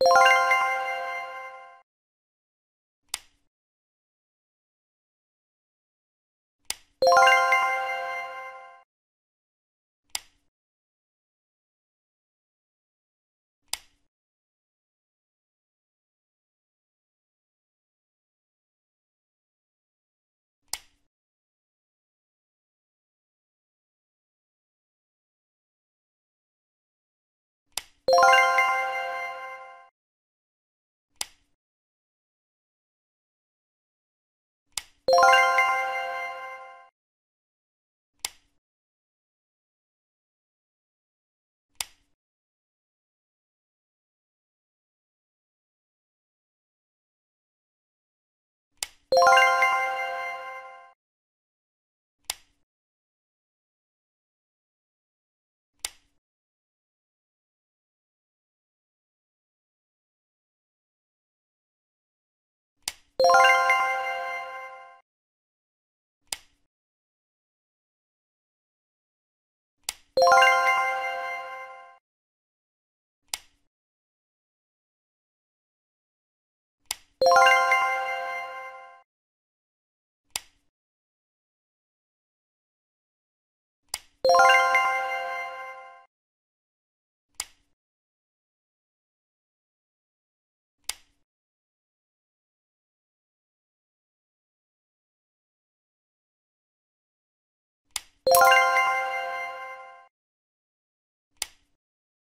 Bye. You